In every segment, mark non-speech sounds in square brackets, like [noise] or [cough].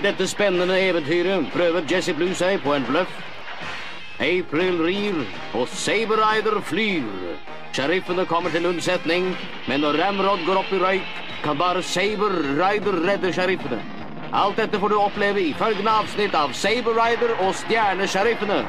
Dette spennende eventyret prøver Jesse Blue seg på en bløff. April rir, og Saber Rider flyr. Sheriffene kommer til unnsetning, men når Ramrod går opp i røyk, kan bare Saber Rider redde sheriffene. Alt dette får du oppleve i følgende avsnitt av Saber Rider og Stjernesheriffene.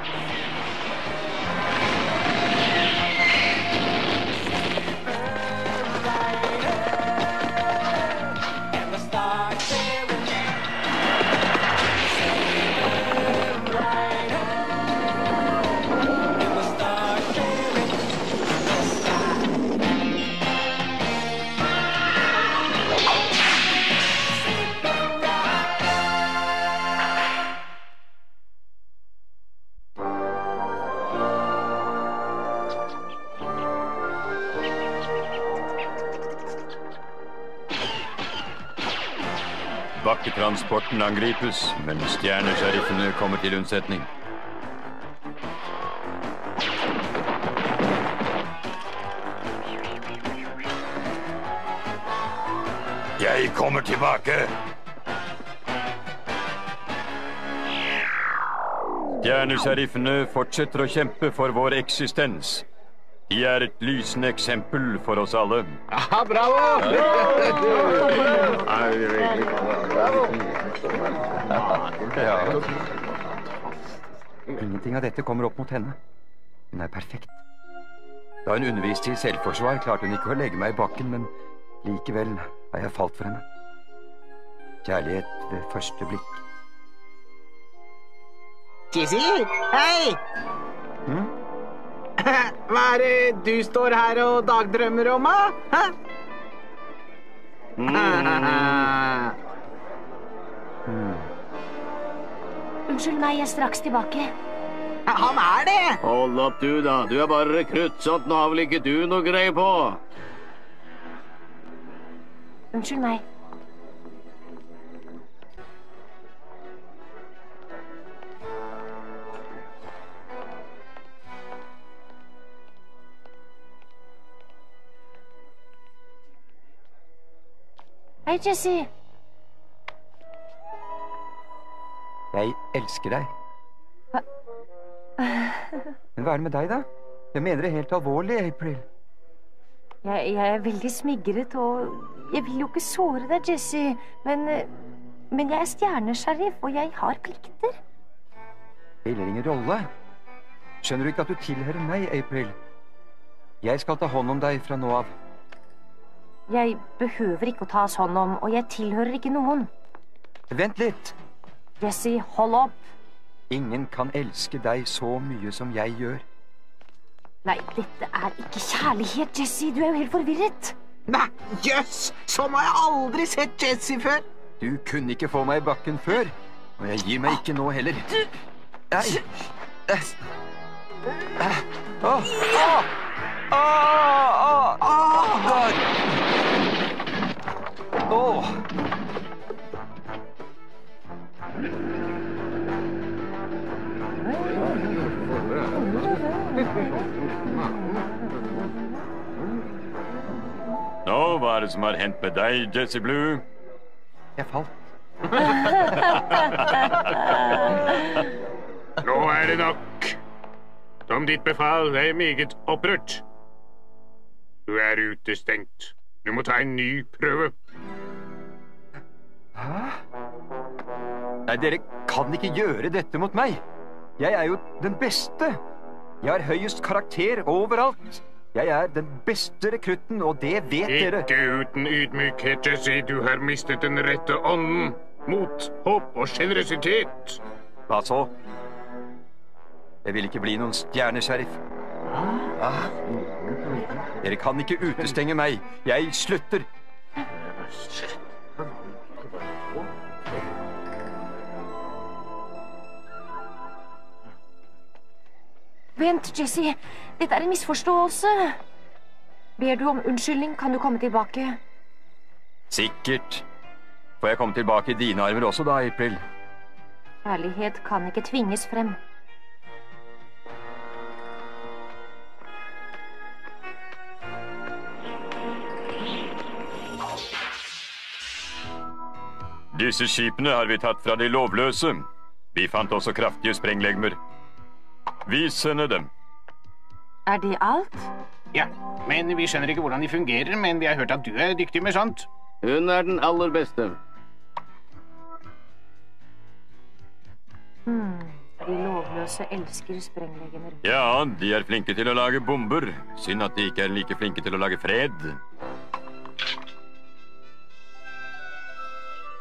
Bakketransporten angripes, men stjernesheriffene kommer til unnsetning. Jeg kommer tilbake! Stjernesheriffene fortsetter å kjempe for vår eksistens. De er et lysende eksempel for oss alle. Ja, bravo! [laughs] Ingenting av dette kommer opp mot henne. Hun er perfekt. Da hun underviste i selvforsvar, klarte hun ikke å legge meg i bakken, men likevel har jeg falt for henne. Kjærlighet ved første blikk. Jesse, hei! Hva er det du står her og dagdrømmer om, da? Hæ? Unnskyld meg, jeg er straks tilbake. Han er det! Hold opp, du, da. Du er bare rekrutt. sånn nå har vel ikke du noe greie på? Unnskyld meg. Hei, Jesse. Jeg elsker deg. Men hva er det med deg, da? Jeg mener det helt alvorlig, April. Jeg, jeg er veldig smigret, og jeg vil jo ikke såre deg, Jesse, men Men jeg er stjernesheriff, og jeg har plikter. Det spiller ingen rolle. Skjønner du ikke at du tilhører meg, April? Jeg skal ta hånd om deg fra nå av. Jeg behøver ikke å tas hånd om, og jeg tilhører ikke noen. Vent litt. Jesse, hold opp. Ingen kan elske deg så mye som jeg gjør. Nei, dette er ikke kjærlighet, Jesse. Du er jo helt forvirret. Nei, jøss! Sånn har jeg aldri sett Jesse før. Du kunne ikke få meg i bakken før, og jeg gir meg ikke nå heller. Nei. Eh. Eh. Åh. Åh. Åh. Åh. Åh. Som har hendt med deg, Jesse Blue? Jeg falt. [laughs] Nå er det nok. Som ditt befal er jeg meget opprørt. Du er utestengt. Du må ta en ny prøve. Hæ? Nei, dere kan ikke gjøre dette mot meg. Jeg er jo den beste. Jeg har høyest karakter overalt. Jeg er den beste rekrutten, og det vet dere. Ikke uten ydmykhet, Jesse. Du har mistet den rette ånden. Mot, håp og sjenerøsitet. Hva så? Jeg vil ikke bli noen stjernesheriff. Ah. Dere kan ikke utestenge meg. Jeg slutter. Vent, Jesse. Dette er en misforståelse. Ber du om unnskyldning, kan du komme tilbake. Sikkert. Får jeg komme tilbake i dine armer også da, April? Kjærlighet kan ikke tvinges frem. Disse skipene har vi tatt fra de lovløse. Vi fant også kraftige sprenglegemer. Vis henne dem. Er det alt? Ja, men vi skjønner ikke hvordan de fungerer, men vi har hørt at du er dyktig med sånt. Hun er den aller beste. Hmm. De lovløse elsker sprenglegemer. Ja, de er flinke til å lage bomber. Synd at de ikke er like flinke til å lage fred.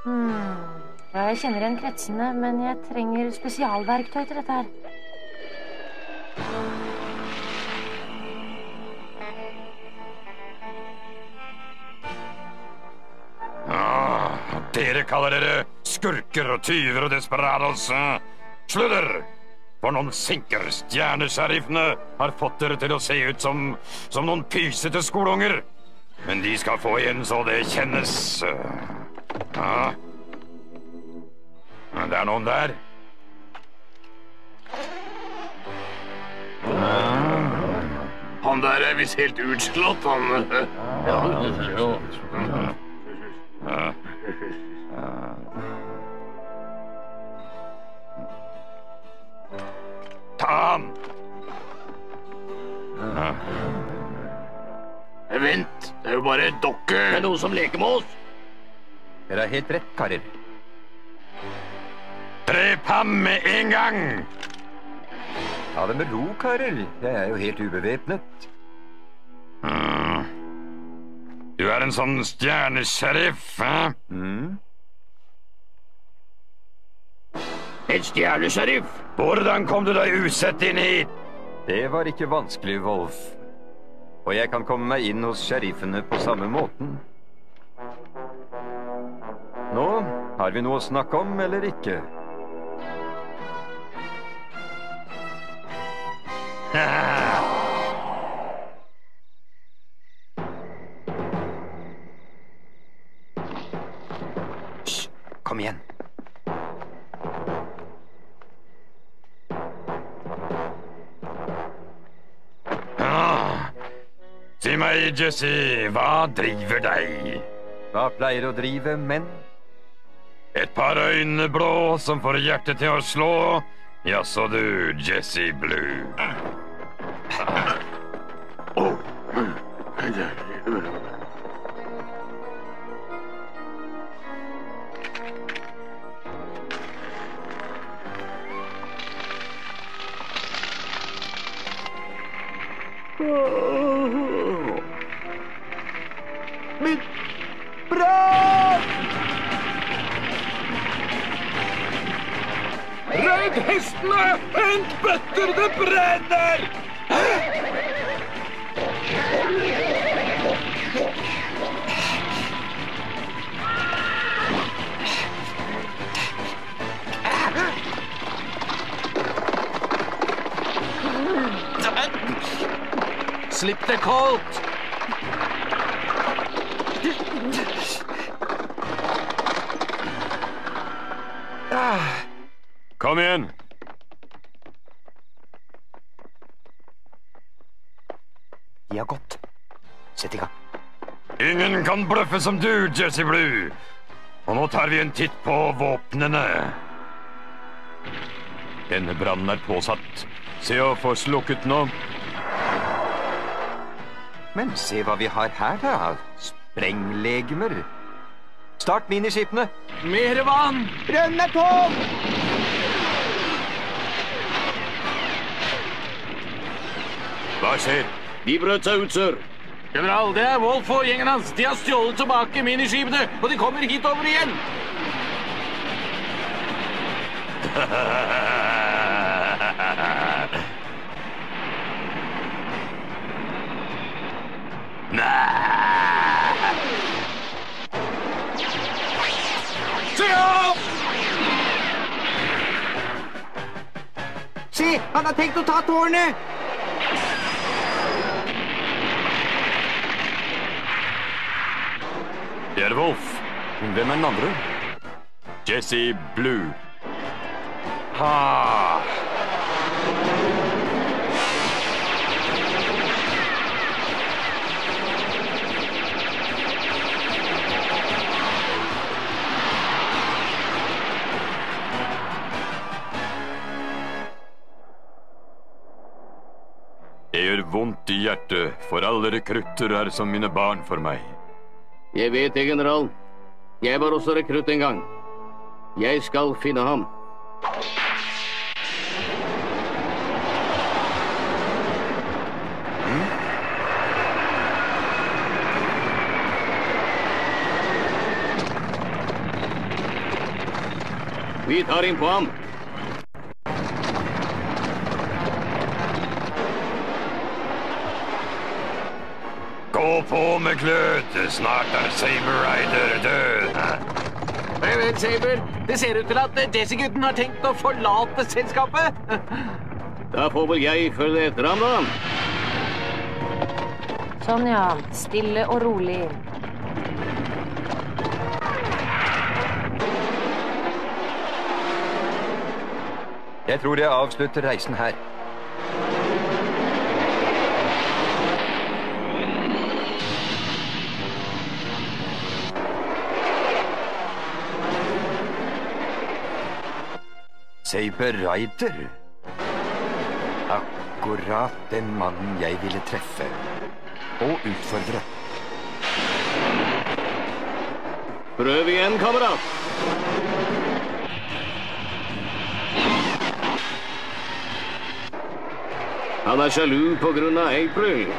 Hmm. Ja, jeg kjenner igjen kretsene, men jeg trenger spesialverktøy til dette her. Kaller dere skurker og tyver og desperados. eh? Sludder! For noen sinker stjernesheriffene har fått dere til å se ut som, som noen pysete skoleunger. Men de skal få igjen så det kjennes. Ja. Men Det er noen der. Han der er visst helt utslått, han. Ta han! Vent, det er jo bare dokker! dokke. Det er noen som leker med oss. Dere har helt rett, karer. Drep ham med en gang! Ta det med ro, karer. Jeg er jo helt ubevæpnet. Du er en sånn stjernesheriff, hæ? Mm. En stjernesheriff. Hvordan kom du deg usett inn hit? Det var ikke vanskelig, Wolf. Og jeg kan komme meg inn hos sheriffene på samme måten. Nå, har vi noe å snakke om eller ikke? [laughs] Hysj, kom igjen. Meg, Jesse, hva driver deg? Hva pleier å drive menn? Et par øyne blå som får hjertet til å slå? Jaså du, Jesse Blue. Redd hestene! Hent bøtter, det brenner! Slipp det kaldt! Kom igjen! Kan bløffe som du, Jesse Blue. Og nå tar vi en titt på våpnene. Denne brannen er påsatt. Se å få slukket nå. Men se hva vi har her, da. Sprenglegemer. Start miniskipene. Mer vann! Brønnen er tom! Hva skjer? De brøt seg ut, sør. General, det er Wolf og gjengen hans. De har stjålet tilbake miniskipene, og de kommer hit over igjen. Se, han har tenkt å ta tårnet! Fjervolf. Hvem er den andre? Jesse Blue. Ha! Det gjør vondt i hjertet, for alle rekrutter er som mine barn for meg. Jeg vet det, general. Jeg var også rekrutt en gang. Jeg skal finne ham. Vi tar inn på ham. Gå på med kløt! snart er Saber Rider død. Men, men, Saber. Det ser ut til at Jesse-gutten har tenkt å forlate selskapet. Da får vel jeg følge etter ham, da. Sånn, ja. Stille og rolig. Jeg tror jeg avslutter reisen her. Saber Rider. Akkurat den mannen jeg ville treffe og utfordre. Prøv igjen, kamerat. Han er sjalu på grunn av April.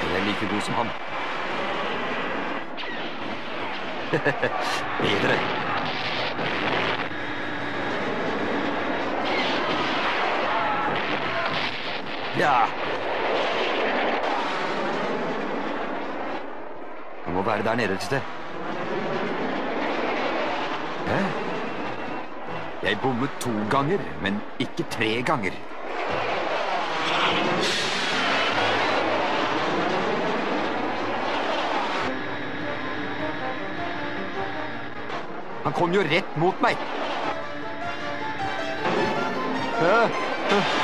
Hun er like god som han. [laughs] Bedre. Ja. Han må være der nede et sted. Hæ? Jeg bommet to ganger, men ikke tre ganger. Han kom jo rett mot meg. Hæ? Hæ?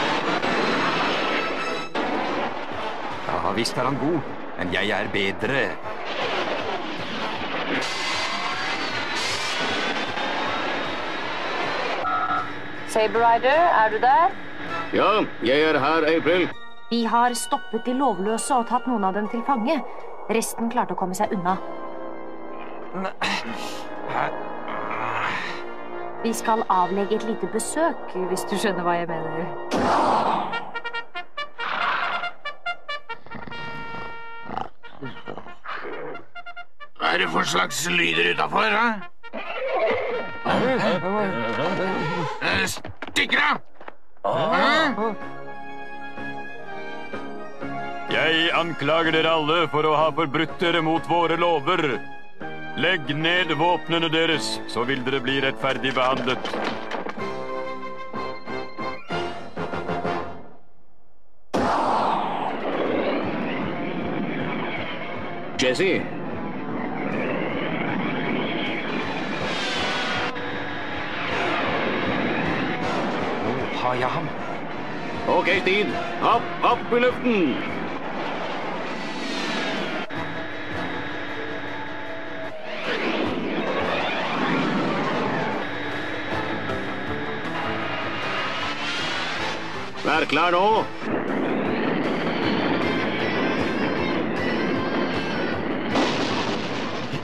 Visst er han god, men jeg er bedre. Saber Rider, er du der? Ja, jeg er her, April. Vi har stoppet de lovløse og tatt noen av dem til fange. Resten klarte å komme seg unna. Vi skal avlegge et lite besøk, hvis du skjønner hva jeg mener. For slags lyder utafor, da? Eh, Stikker av! Jeg anklager dere alle for å ha forbrutt dere mot våre lover. Legg ned våpnene deres, så vil dere bli rettferdig behandlet. Jesse. Nå jeg ham. OK, Steve. Opp, opp i luften. Vær klar nå.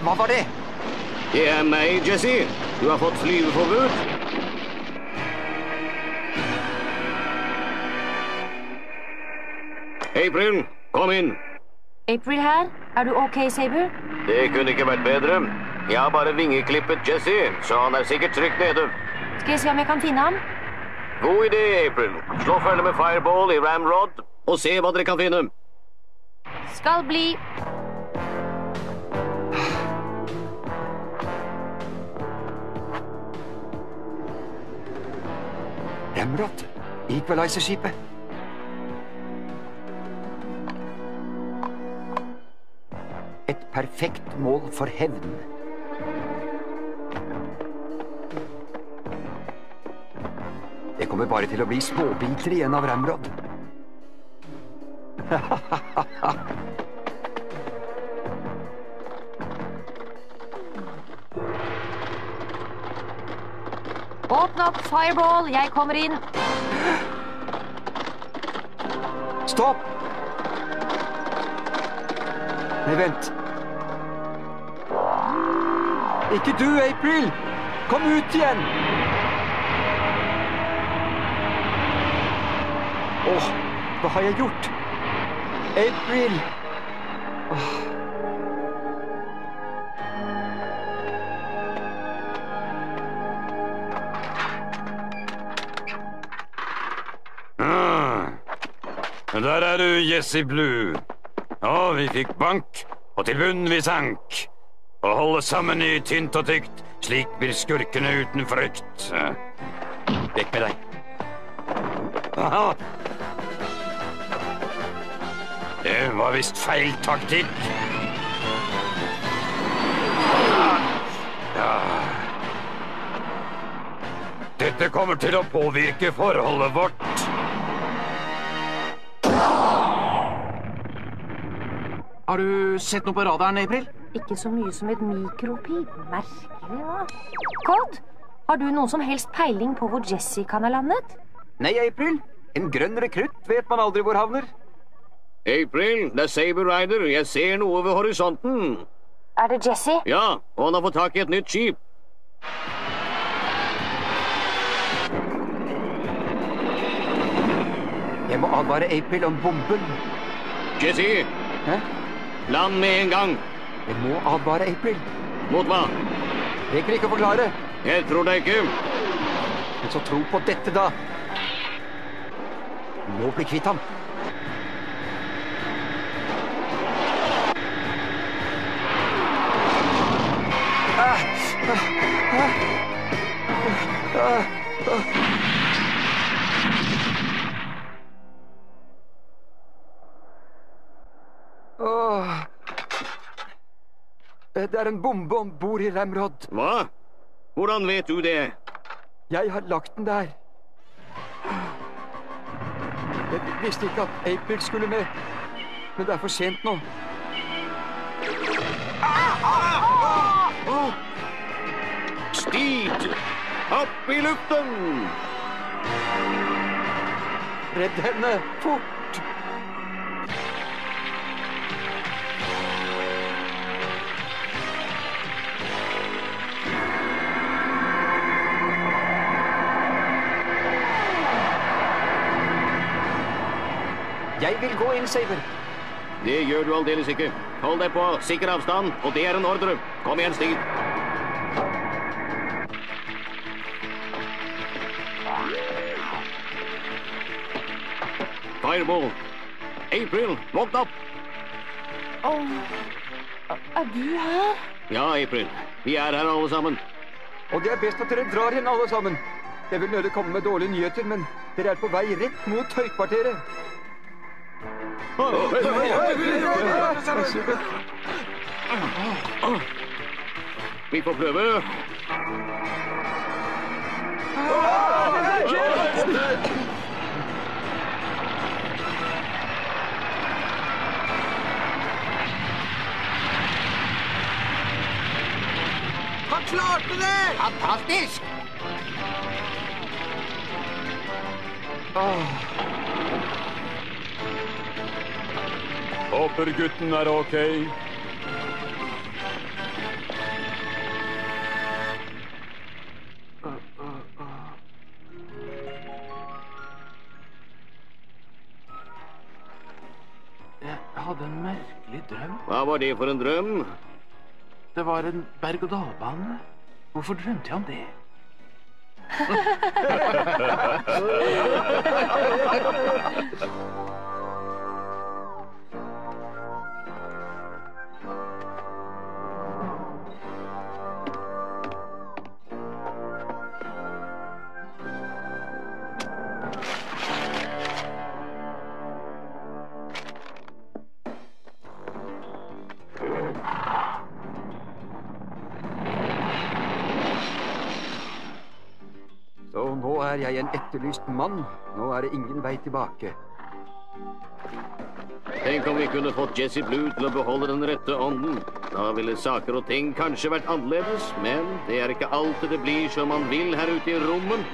Hva var det? Det er meg, Jesse. Du har fått flyveforbud. April, kom inn. April her. Er du ok, Saber? Det kunne ikke vært bedre. Jeg har bare vingeklippet Jesse, så han er sikkert trygt nede. Skal jeg se om jeg kan finne ham? God idé, April. Slå følge med Fireball i Ramrod og se hva dere kan finne. Skal bli. Ramrod? Equalizer-skipet. Et perfekt mål for hevn. Det kommer bare til å bli småbiter igjen av Ramrod. Åpne opp Fireball. Jeg kommer inn. Stopp! Nei, vent. Ikke du, April! Kom ut igjen! Åh, hva har jeg gjort? April! Ah. Der er du, Jesse Blue. Å, vi fikk bank, og til bunn vi sank. Å holde sammen i tynt og tykt, slik blir skurkene uten frykt. Vekk med deg. Aha. Det var visst feil taktikk. Ja. Dette kommer til å påvirke forholdet vårt. Har du sett noe på radaren, April? Ikke så mye som et mikropip. Merkelig, hva? Cod, har du noen som helst peiling på hvor Jesse kan ha landet? Nei, April. En grønn rekrutt vet man aldri hvor havner. April, det er Saber Rider. Jeg ser noe ved horisonten. Er det Jesse? Ja, og han har fått tak i et nytt skip. Jeg må advare April om bomben. Jesse, Hæ? Land med en gang. Jeg må advare April. Mot hva? Rekker ikke å forklare. Jeg tror deg ikke. Men så tro på dette, da. Må bli kvitt ham. Åh. Det er en bombe om bord i Ramrod. Hva? Hvordan vet du det? Jeg har lagt den der. Jeg visste ikke at April skulle med. Men det er for sent nå. Steed! Opp i luften! Redd henne! Fort! Jeg vil gå inn, Saber. Det gjør du aldeles ikke. Hold deg på sikker avstand, og det er en ordre. Kom igjen, Stig. Fireball. April, våkn opp! Åh, er du her? Ja, April. Vi er her alle sammen. Og det er best at dere drar igjen, alle sammen. Jeg vil nødig komme med dårlige nyheter, men dere er på vei rett mot høykvarteret. Vi får prøve. Han klarte det! Fantastisk! Håper gutten er ok. Jeg hadde en merkelig drøm. Hva var det for en drøm? Det var en berg-og-dal-bane. Hvorfor drømte jeg om det? [laughs] Så nå er jeg en etterlyst mann. Nå er det ingen vei tilbake. Tenk om vi kunne fått Jesse Blue til å beholde den rette ånden. Da ville saker og ting kanskje vært annerledes, men det er ikke alltid det blir som man vil her ute i rommet.